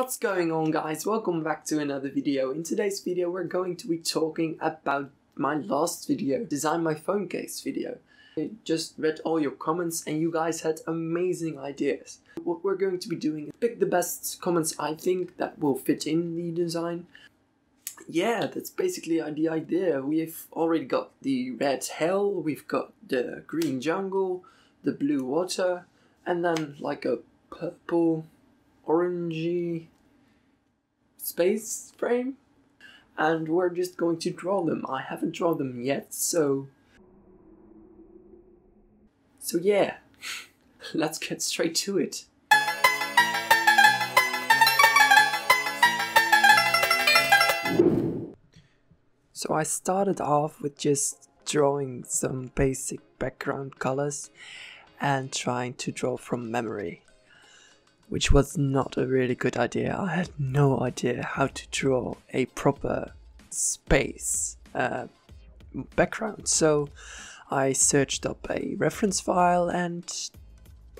What's going on guys? Welcome back to another video. In today's video we're going to be talking about my last video, Design My Phone Case video. I just read all your comments and you guys had amazing ideas. What we're going to be doing is pick the best comments I think that will fit in the design. Yeah, that's basically the idea. We've already got the red hell, we've got the green jungle, the blue water, and then like a purple orangey space frame and we're just going to draw them. I haven't drawn them yet, so so yeah, let's get straight to it. So I started off with just drawing some basic background colors and trying to draw from memory which was not a really good idea. I had no idea how to draw a proper space uh, background, so I searched up a reference file and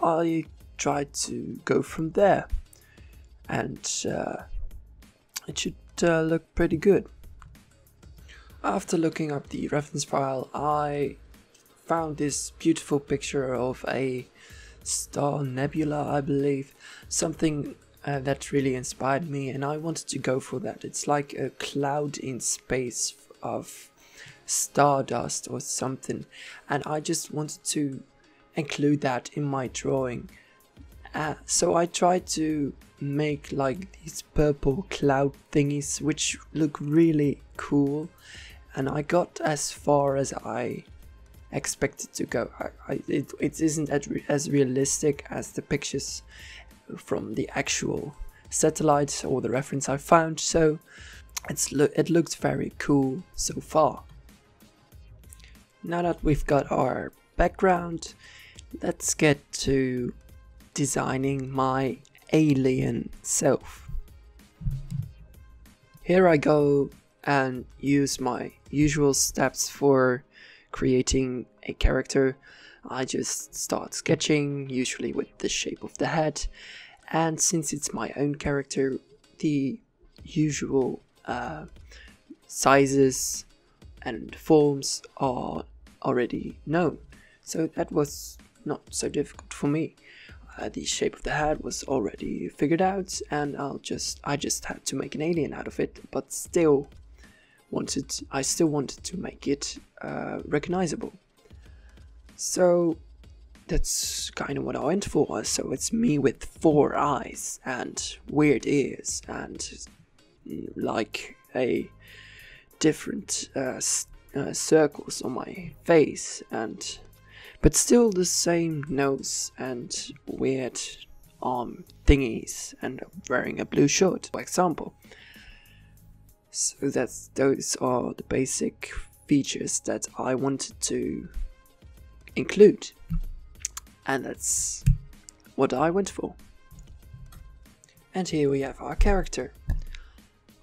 I tried to go from there, and uh, it should uh, look pretty good. After looking up the reference file, I found this beautiful picture of a star nebula, I believe. Something uh, that really inspired me, and I wanted to go for that. It's like a cloud in space of stardust or something, and I just wanted to include that in my drawing. Uh, so I tried to make like these purple cloud thingies which look really cool and I got as far as I expected to go. I, I, it, it isn't as, re as realistic as the pictures from the actual satellite or the reference I found, so it's lo it looks very cool so far. Now that we've got our background, let's get to designing my alien self. Here I go and use my usual steps for creating a character, I just start sketching, usually with the shape of the head, and since it's my own character, the usual uh, sizes and forms are already known. So that was not so difficult for me. Uh, the shape of the head was already figured out, and I'll just I just had to make an alien out of it. But still, wanted I still wanted to make it uh, recognizable. So that's kind of what I went for. So it's me with four eyes and weird ears and mm, like a different uh, uh, circles on my face and but still the same nose and weird arm thingies and wearing a blue shirt for example so that's those are the basic features that I wanted to include. And that's what I went for. And here we have our character.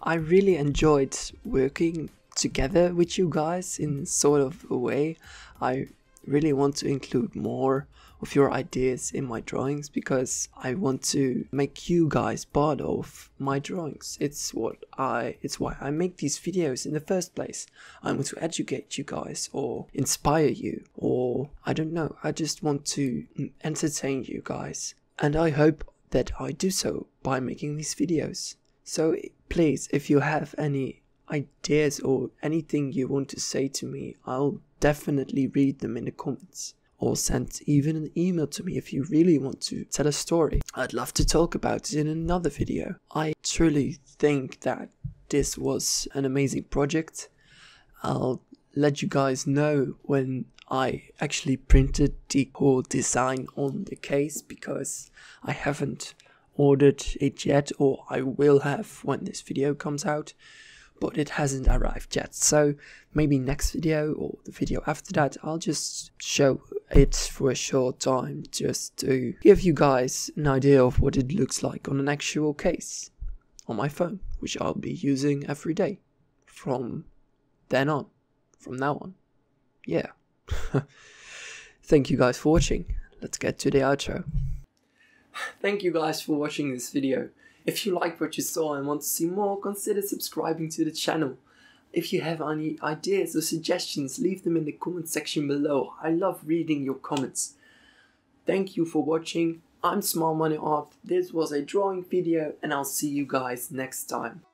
I really enjoyed working together with you guys in sort of a way. I really want to include more of your ideas in my drawings because I want to make you guys part of my drawings. It's what I it's why I make these videos in the first place. I want to educate you guys or inspire you or I don't know. I just want to entertain you guys. And I hope that I do so by making these videos. So please if you have any ideas or anything you want to say to me, I'll definitely read them in the comments or send even an email to me if you really want to tell a story. I'd love to talk about it in another video. I truly think that this was an amazing project. I'll let you guys know when I actually printed the whole design on the case because I haven't ordered it yet or I will have when this video comes out but it hasn't arrived yet. So maybe next video or the video after that, I'll just show it for a short time just to give you guys an idea of what it looks like on an actual case on my phone, which I'll be using every day from then on, from now on. Yeah. Thank you guys for watching. Let's get to the outro. Thank you guys for watching this video. If you like what you saw and want to see more, consider subscribing to the channel. If you have any ideas or suggestions, leave them in the comment section below. I love reading your comments. Thank you for watching. I'm Smileminer Art. This was a drawing video and I'll see you guys next time.